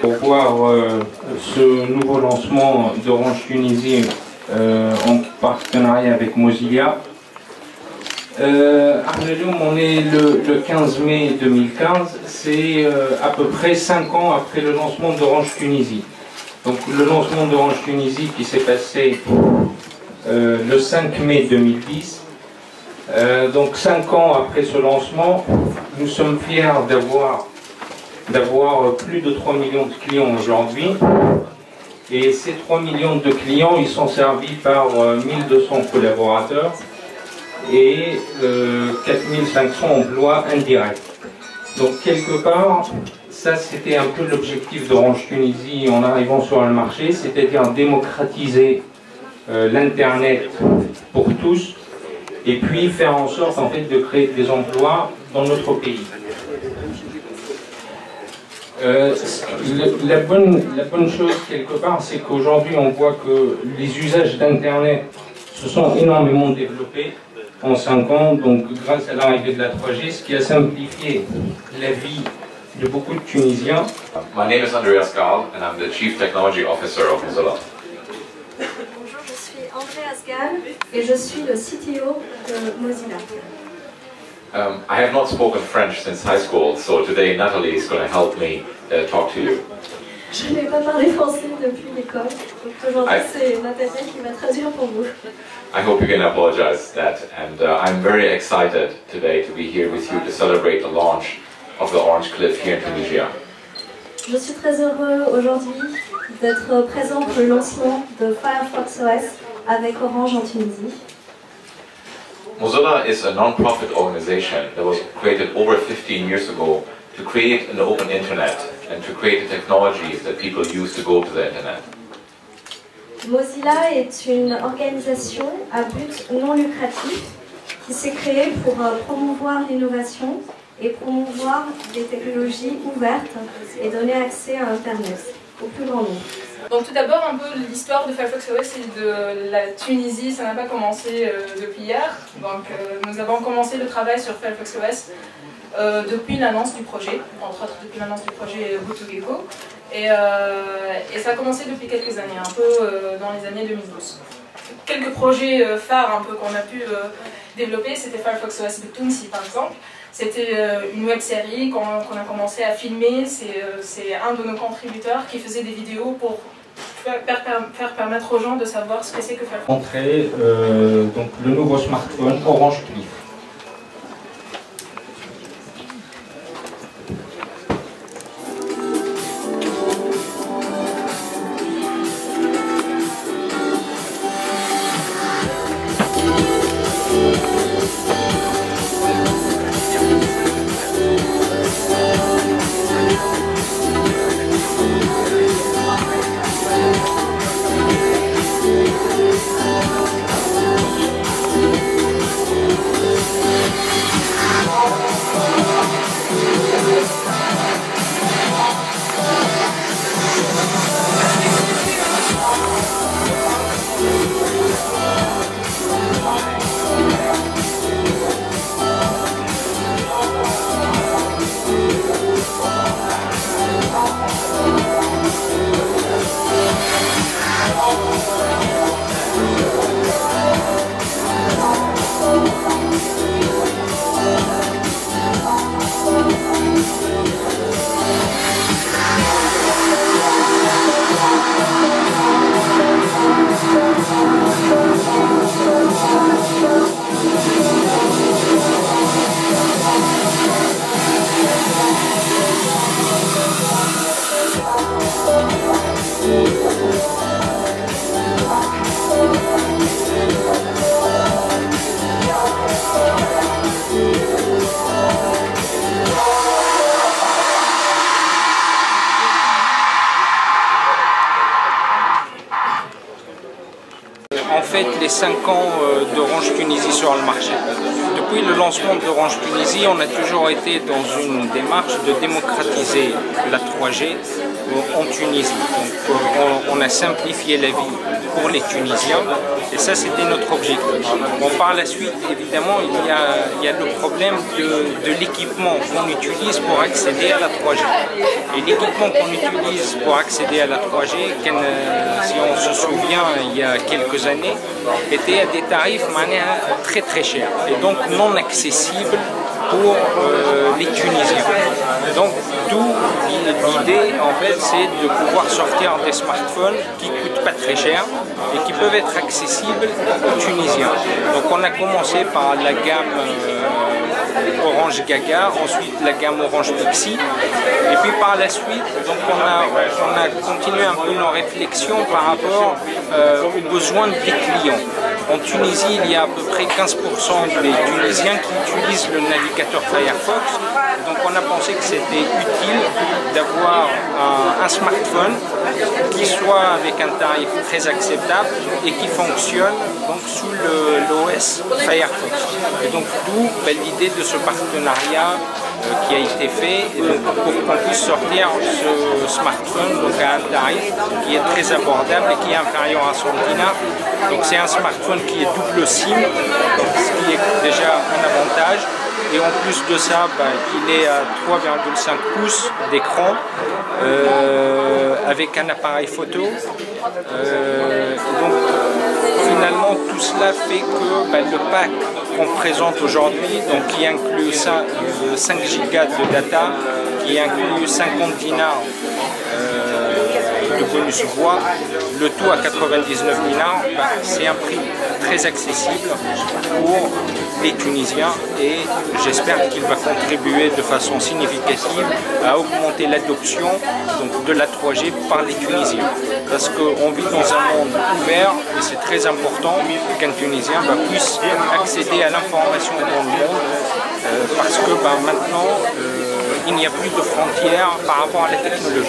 Pour voir euh, ce nouveau lancement d'Orange Tunisie euh, en partenariat avec Mozilla, euh, on est le, le, 15 mai 2015, c'est euh, à peu près 5 ans après le lancement d'Orange Tunisie. Donc le lancement d'Orange Tunisie qui s'est passé euh, le 5 mai 2010. Euh, donc 5 ans après ce lancement, nous sommes fiers d'avoir d'avoir plus de 3 millions de clients aujourd'hui. Et ces 3 millions de clients, ils sont servis par 1200 euh, collaborateurs et euh, 4500 emplois indirects. Donc quelque part, ça c'était un peu l'objectif d'Orange Tunisie en arrivant sur le marché, c'est-à-dire démocratiser euh, l'Internet pour tous et puis faire en sorte en fait de créer des emplois dans notre pays. Euh, la, bonne, la bonne chose quelque part, c'est qu'aujourd'hui on voit que les usages d'Internet se sont énormément développés en 5 ans, donc grâce à l'arrivée de la 3G, ce qui a simplifié la vie de beaucoup de Tunisiens. My name is Andreas Gall and I'm the Chief Technology Officer of Mozilla. Bonjour, je suis Andreas Gall et je suis le CTO de Mozilla. Um, I have not spoken French since high school, so today Natalie is going to help me uh, talk to you. Je n'ai pas parlé français depuis l'école, donc aujourd'hui c'est Nathalie qui va traduire pour vous. I hope you can apologize that, and uh, I'm very excited today to be here with you to celebrate the launch of the Orange Cliff here in Tunisia. Je suis très heureux aujourd'hui d'être présent pour le lancement de Firefox OS avec Orange en Tunisie. Mozilla is a non-profit organization that was created over 15 years ago to create an open internet and to create the technologies that people use to go to the internet. Mozilla est une organisation à but non lucratif qui s'est créée pour euh, promouvoir l'innovation et promouvoir des technologies ouvertes et donner accès à Internet au plus grand nombre. Donc tout d'abord un peu l'histoire de Firefox OS et de la Tunisie, ça n'a pas commencé euh, depuis hier. Donc euh, nous avons commencé le travail sur Firefox OS euh, depuis l'annonce du projet, entre autres depuis l'annonce du projet Butugeko. Et, et, ça a commencé depuis quelques années, un peu dans les années 2012. Quelques projets phares un peu qu'on a pu développer, c'était Firefox OS Tunisi par exemple. C'était une web série qu'on a commencé à filmer. C'est un de nos contributeurs qui faisait des vidéos pour faire, permettre aux gens de savoir ce que c'est que faire. Montrer euh, donc le nouveau smartphone Orange Cliff. Les 5 ans euh, d'Orange Tunisie sur le marché. depuis le lancement d'Orange Tunisie, on a toujours été dans une démarche de démocratiser la 3G en Tunisie. Donc, on, a simplifié la vie pour les Tunisiens et ça c'était notre objectif. Bon, par la suite, évidemment, il y a, le problème de, de l'équipement qu'on utilise pour accéder à la 3G. Et l'équipement qu'on utilise pour accéder à la 3G, si on se souvient il y a quelques années, était à des tarifs très très chers. Et donc non accessibles pour euh, les Tunisiens. Donc d'où l'idée en fait c'est de pouvoir sortir des smartphones qui ne coûtent pas très cher et qui peuvent être accessibles aux Tunisiens. Donc on a commencé par la gamme euh, Orange Gaga, ensuite la gamme Orange Pixie et puis par la suite donc on a, on a continué un peu nos réflexions par rapport euh, aux besoins des clients. En Tunisie, il y a à peu près 15% des Tunisiens qui utilisent le navigateur Firefox. Donc on a pensé que c'était utile d'avoir un, smartphone qui soit avec un tarif très acceptable et qui fonctionne donc sous l'OS Firefox. Et donc d'où ben, l'idée de ce partenariat qui a été fait pour qu'on puisse sortir ce smartphone donc à un tarif qui est très abordable et qui est inférieur à 100 dinars. Donc c'est un smartphone qui est double SIM, ce qui est déjà un avantage. Et en plus de ça, bah, il est à 3,5 pouces d'écran euh, avec un appareil photo. Euh, donc finalement tout cela fait que bah, le pack qu'on présente aujourd'hui, donc qui inclut 5, 5 gigas de data, qui inclut 50 dinars de bonus voix, le tout à 99 dinars, bah, c'est un prix très accessible pour les Tunisiens et j'espère qu'il va contribuer de façon significative à augmenter l'adoption de la 3G par les Tunisiens. Parce qu'on vit dans un monde ouvert et c'est très important qu'un Tunisien bah, puisse accéder à l'information dans le monde euh, parce que bah, maintenant euh, il n'y a plus de frontières par rapport à la technologie.